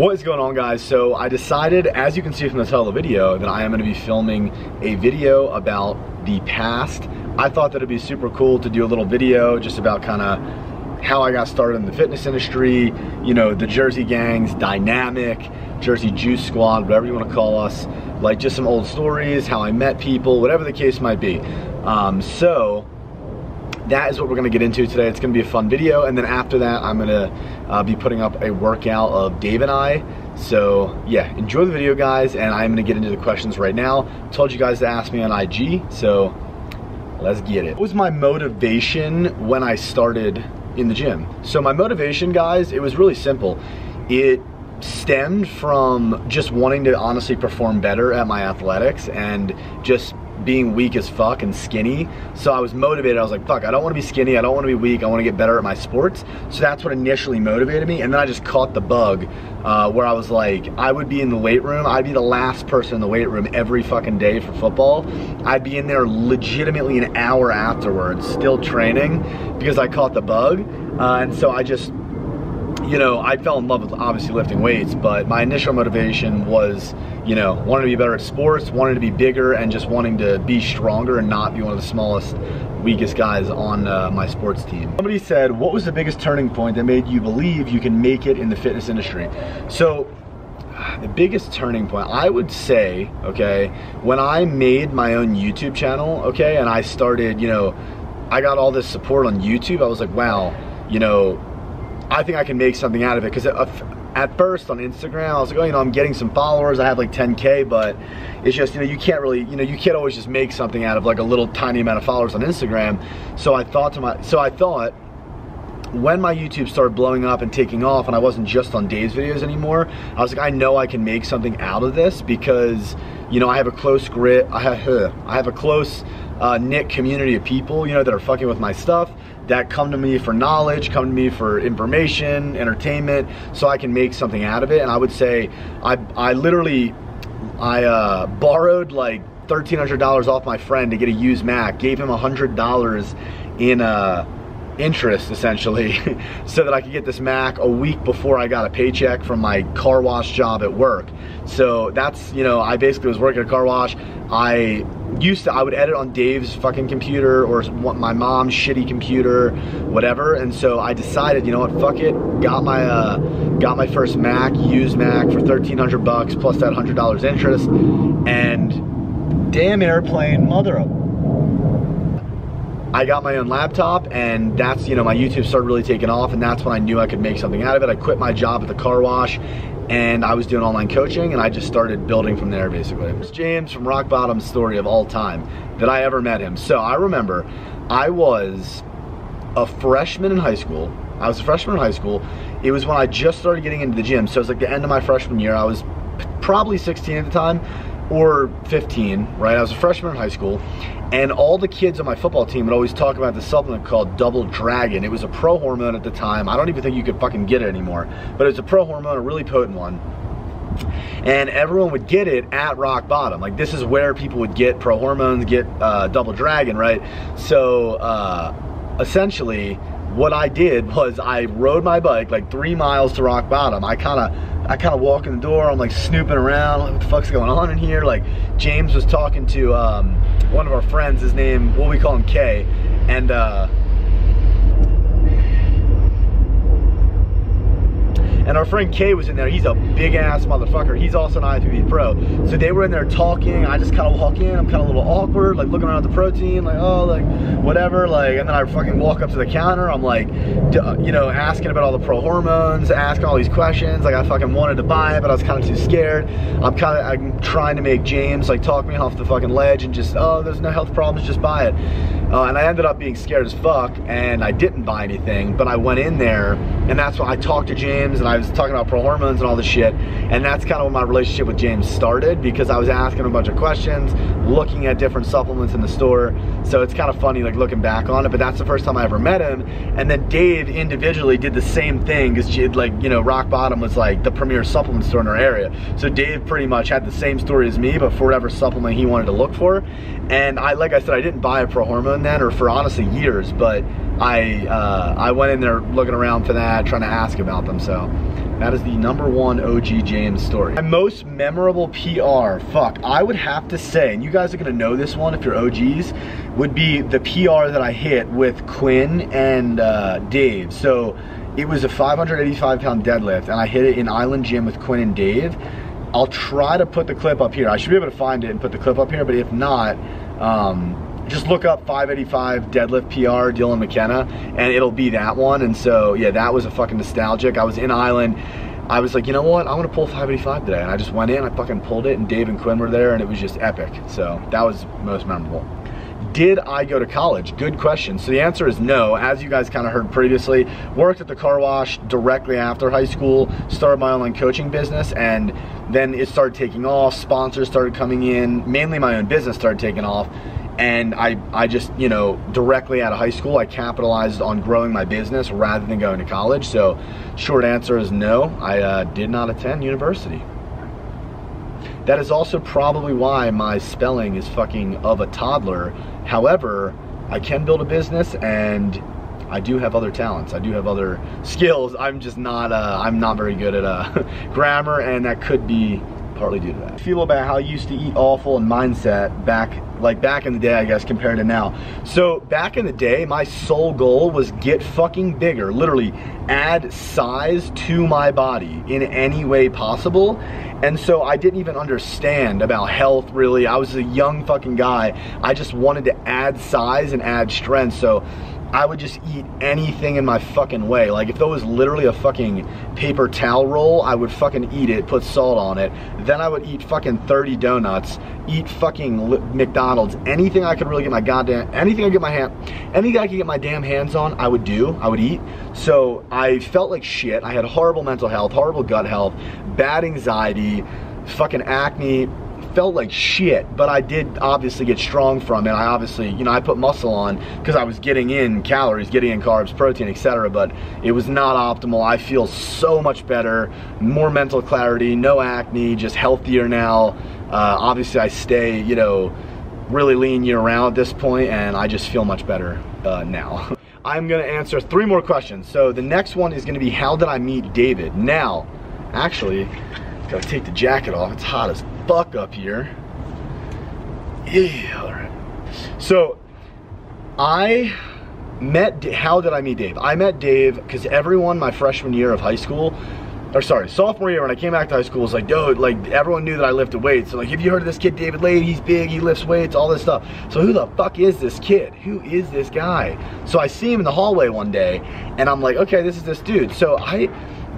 What is going on guys? So I decided, as you can see from the title of the video, that I am gonna be filming a video about the past. I thought that it'd be super cool to do a little video just about kind of how I got started in the fitness industry, you know, the Jersey gangs, dynamic, Jersey Juice Squad, whatever you want to call us, like just some old stories, how I met people, whatever the case might be. Um, so that is what we're gonna get into today. It's gonna be a fun video, and then after that, I'm gonna uh, be putting up a workout of Dave and I. So yeah, enjoy the video, guys, and I'm gonna get into the questions right now. Told you guys to ask me on IG, so let's get it. What was my motivation when I started in the gym. So my motivation, guys, it was really simple. It stemmed from just wanting to honestly perform better at my athletics and just being weak as fuck and skinny. So I was motivated. I was like, fuck, I don't want to be skinny. I don't want to be weak. I want to get better at my sports. So that's what initially motivated me. And then I just caught the bug uh, where I was like, I would be in the weight room. I'd be the last person in the weight room every fucking day for football. I'd be in there legitimately an hour afterwards, still training because I caught the bug. Uh, and so I just you know, I fell in love with obviously lifting weights, but my initial motivation was, you know, wanting to be better at sports, wanting to be bigger, and just wanting to be stronger and not be one of the smallest, weakest guys on uh, my sports team. Somebody said, what was the biggest turning point that made you believe you can make it in the fitness industry? So, the biggest turning point, I would say, okay, when I made my own YouTube channel, okay, and I started, you know, I got all this support on YouTube, I was like, wow, you know, I think I can make something out of it because at first on Instagram, I was like, oh, you know, I'm getting some followers. I have like 10K, but it's just, you know, you can't really, you know, you can't always just make something out of like a little tiny amount of followers on Instagram. So I thought to my, so I thought, when my YouTube started blowing up and taking off and I wasn't just on Dave's videos anymore, I was like, I know I can make something out of this because, you know, I have a close grit, I have, I have a close uh, knit community of people, you know, that are fucking with my stuff that come to me for knowledge, come to me for information, entertainment, so I can make something out of it. And I would say, I, I literally, I uh, borrowed like $1,300 off my friend to get a used Mac, gave him $100 in uh, interest essentially so that I could get this Mac a week before I got a paycheck from my car wash job at work. So that's, you know, I basically was working at a car wash. I used to, I would edit on Dave's fucking computer or my mom's shitty computer, whatever. And so I decided, you know what, fuck it. Got my, uh, got my first Mac, used Mac for 1300 bucks plus that $100 interest. And damn airplane, mother of I got my own laptop and that's, you know, my YouTube started really taking off and that's when I knew I could make something out of it. I quit my job at the car wash and I was doing online coaching and I just started building from there basically. It's James from Rock Bottom's story of all time that I ever met him. So I remember I was a freshman in high school. I was a freshman in high school. It was when I just started getting into the gym. So it was like the end of my freshman year. I was probably 16 at the time or 15, right? I was a freshman in high school, and all the kids on my football team would always talk about this supplement called Double Dragon. It was a pro hormone at the time. I don't even think you could fucking get it anymore, but it's a pro hormone, a really potent one. And everyone would get it at rock bottom. Like this is where people would get pro hormones, get uh, Double Dragon, right? So uh, essentially, what I did was I rode my bike like three miles to rock bottom. I kind of I kind of walk in the door, I'm like snooping around, like, what the fuck's going on in here? Like James was talking to um, one of our friends, his name, what we call him K, and uh, And our friend Kay was in there. He's a big ass motherfucker. He's also an IFBB pro. So they were in there talking. I just kind of walk in. I'm kind of a little awkward, like looking around at the protein, like, oh, like, whatever. Like, and then I fucking walk up to the counter. I'm like, uh, you know, asking about all the pro hormones, asking all these questions. Like, I fucking wanted to buy it, but I was kind of too scared. I'm kind of, I'm trying to make James, like, talk me off the fucking ledge and just, oh, there's no health problems, just buy it. Uh, and I ended up being scared as fuck, and I didn't buy anything, but I went in there, and that's when I talked to James, and I was talking about pro hormones and all this shit. And that's kind of when my relationship with James started because I was asking a bunch of questions, looking at different supplements in the store. So it's kind of funny like looking back on it, but that's the first time I ever met him. And then Dave individually did the same thing because like, you know, Rock Bottom was like the premier supplement store in our area. So Dave pretty much had the same story as me, but for whatever supplement he wanted to look for. And I, like I said, I didn't buy a pro hormone then or for honestly years, but I uh, I went in there looking around for that, trying to ask about them. So that is the number one OG James story. My most memorable PR, fuck, I would have to say, and you guys are gonna know this one if you're OGs, would be the PR that I hit with Quinn and uh, Dave. So it was a 585 pound deadlift and I hit it in Island Gym with Quinn and Dave. I'll try to put the clip up here. I should be able to find it and put the clip up here, but if not, um, just look up 585 deadlift PR Dylan McKenna and it'll be that one. And so, yeah, that was a fucking nostalgic. I was in Island. I was like, you know what? I'm gonna pull 585 today. And I just went in, I fucking pulled it, and Dave and Quinn were there, and it was just epic. So that was most memorable. Did I go to college? Good question. So the answer is no. As you guys kind of heard previously, worked at the car wash directly after high school, started my online coaching business, and then it started taking off. Sponsors started coming in. Mainly my own business started taking off and I, I just, you know, directly out of high school, I capitalized on growing my business rather than going to college. So, short answer is no, I uh, did not attend university. That is also probably why my spelling is fucking of a toddler. However, I can build a business and I do have other talents. I do have other skills. I'm just not, uh, I'm not very good at uh, grammar and that could be partly due to that. I feel about how I used to eat awful and mindset back like back in the day, I guess, compared to now. So back in the day, my sole goal was get fucking bigger, literally add size to my body in any way possible. And so I didn't even understand about health really. I was a young fucking guy. I just wanted to add size and add strength. So I would just eat anything in my fucking way. Like if there was literally a fucking paper towel roll, I would fucking eat it, put salt on it. Then I would eat fucking 30 donuts, eat fucking McDonald's, anything I could really get my goddamn, anything I get my hand, anything I could get my damn hands on, I would do, I would eat. So I felt like shit. I had horrible mental health, horrible gut health, bad anxiety, fucking acne, felt like shit, but I did obviously get strong from it. I obviously, you know, I put muscle on because I was getting in calories, getting in carbs, protein, etc. But it was not optimal. I feel so much better, more mental clarity, no acne, just healthier now. Uh, obviously, I stay, you know, really lean year round at this point, and I just feel much better uh, now. I'm gonna answer three more questions. So the next one is gonna be how did I meet David? Now, actually, gotta take the jacket off. It's hot as fuck up here. Yeah, all right. So, I met, how did I meet Dave? I met Dave because everyone my freshman year of high school, or sorry, sophomore year when I came back to high school was like, dude, like everyone knew that I lifted weights. So like, have you heard of this kid, David Laid? He's big, he lifts weights, all this stuff. So who the fuck is this kid? Who is this guy? So I see him in the hallway one day and I'm like, okay, this is this dude. So I,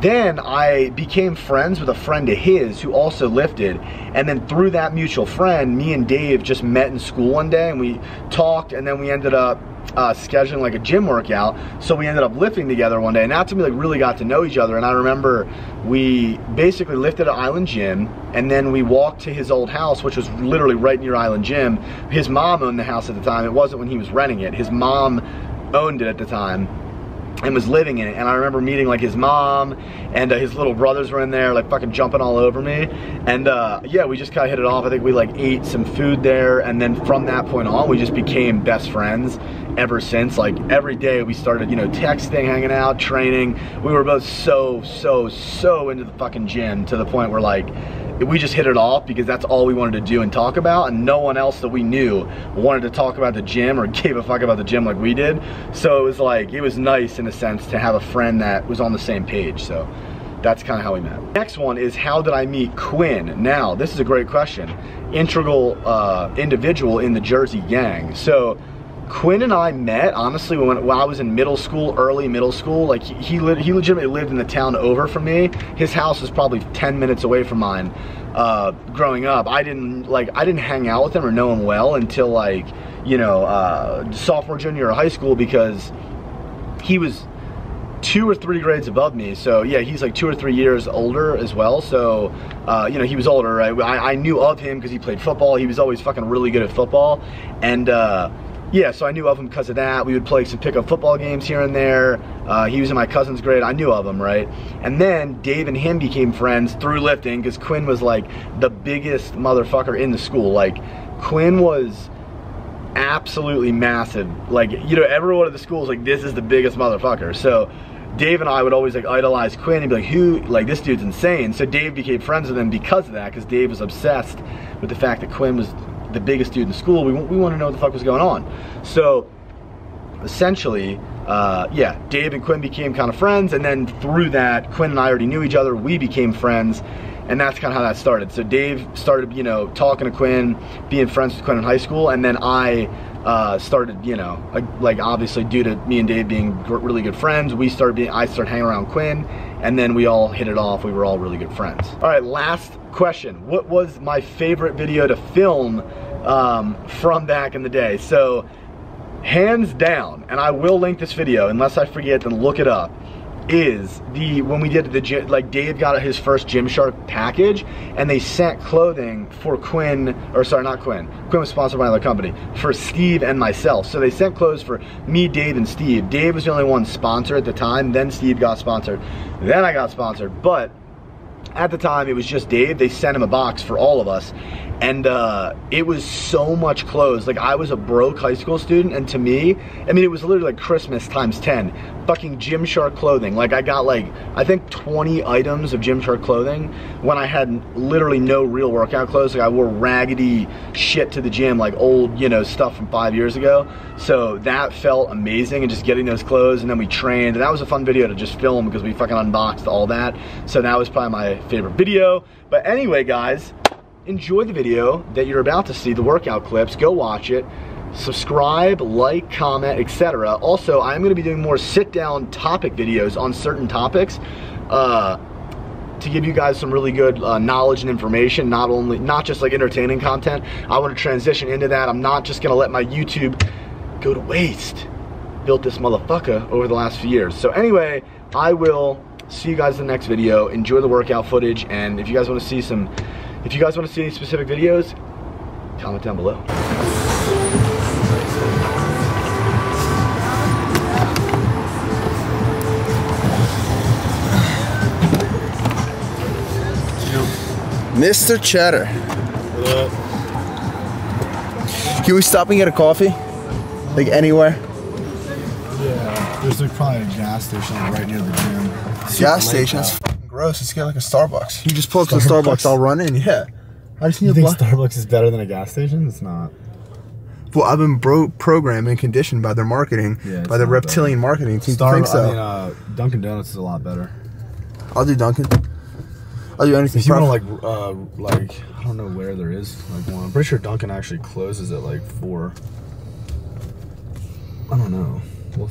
then I became friends with a friend of his who also lifted. And then through that mutual friend, me and Dave just met in school one day and we talked and then we ended up uh, scheduling like a gym workout. So we ended up lifting together one day and that's when we like really got to know each other. And I remember we basically lifted at Island Gym and then we walked to his old house, which was literally right near Island Gym. His mom owned the house at the time. It wasn't when he was renting it. His mom owned it at the time and was living in it. And I remember meeting like his mom and uh, his little brothers were in there like fucking jumping all over me. And uh, yeah, we just kind of hit it off. I think we like ate some food there. And then from that point on, we just became best friends ever since. Like every day we started, you know, texting, hanging out, training. We were both so, so, so into the fucking gym to the point where like, we just hit it off because that's all we wanted to do and talk about and no one else that we knew wanted to talk about the gym or gave a fuck about the gym like we did so it was like it was nice in a sense to have a friend that was on the same page so that's kind of how we met. Next one is how did I meet Quinn? Now, this is a great question. Integral uh, individual in the Jersey gang. So Quinn and I met, honestly, when, when I was in middle school, early middle school. Like, he, he, he legitimately lived in the town over from me. His house was probably 10 minutes away from mine uh, growing up. I didn't, like, I didn't hang out with him or know him well until, like, you know, uh, sophomore, junior, or high school because he was two or three grades above me. So yeah, he's like two or three years older as well. So, uh, you know, he was older, right? I, I knew of him because he played football. He was always fucking really good at football. And, uh, yeah, so I knew of him because of that. We would play some pickup football games here and there. Uh, he was in my cousin's grade. I knew of him, right? And then Dave and him became friends through lifting because Quinn was like the biggest motherfucker in the school. Like, Quinn was absolutely massive. Like, you know, everyone at the school is like, this is the biggest motherfucker. So Dave and I would always like idolize Quinn and be like, who, like this dude's insane. So Dave became friends with him because of that, because Dave was obsessed with the fact that Quinn was the biggest dude in school. We, we want to know what the fuck was going on. So essentially, uh, yeah, Dave and Quinn became kind of friends, and then through that, Quinn and I already knew each other. We became friends, and that's kind of how that started. So Dave started, you know, talking to Quinn, being friends with Quinn in high school, and then I uh, started, you know, like obviously due to me and Dave being really good friends, we started being, I started hanging around Quinn, and then we all hit it off. We were all really good friends. All right, last question. What was my favorite video to film um, from back in the day? So hands down, and I will link this video, unless I forget, then look it up, is the, when we did the, gym, like Dave got his first Gymshark package, and they sent clothing for Quinn, or sorry, not Quinn, Quinn was sponsored by another company, for Steve and myself. So they sent clothes for me, Dave, and Steve. Dave was the only one sponsored at the time, then Steve got sponsored, then I got sponsored, but at the time it was just Dave. They sent him a box for all of us. And uh, it was so much clothes. Like I was a broke high school student and to me, I mean, it was literally like Christmas times 10 fucking Gymshark clothing. Like I got like, I think 20 items of Gymshark clothing when I had literally no real workout clothes. Like I wore raggedy shit to the gym, like old, you know, stuff from five years ago. So that felt amazing and just getting those clothes and then we trained and that was a fun video to just film because we fucking unboxed all that. So that was probably my favorite video. But anyway, guys, enjoy the video that you're about to see, the workout clips. Go watch it subscribe, like, comment, etc. Also, I'm going to be doing more sit-down topic videos on certain topics uh, to give you guys some really good uh, knowledge and information, not only, not just like entertaining content. I want to transition into that. I'm not just going to let my YouTube go to waste. Built this motherfucker over the last few years. So anyway, I will see you guys in the next video. Enjoy the workout footage, and if you guys want to see some, if you guys want to see any specific videos, comment down below. Mr. Cheddar. Can we stop and get a coffee? Like anywhere? Yeah, there's like probably a gas station right near the gym. Super gas station? That's gross. Let's get like a Starbucks. You just pull up to Starbucks. Starbucks, I'll run in. Yeah. I just need you think Starbucks is better than a gas station? It's not. Well, I've been bro- programmed and conditioned by their marketing, yeah, by their reptilian better. marketing team Star- think so. I mean, uh, Dunkin' Donuts is a lot better. I'll do Dunkin'. I'll do anything. You want like, uh, like I don't know where there is like one. I'm pretty sure Dunkin' actually closes at like four. I don't know. We'll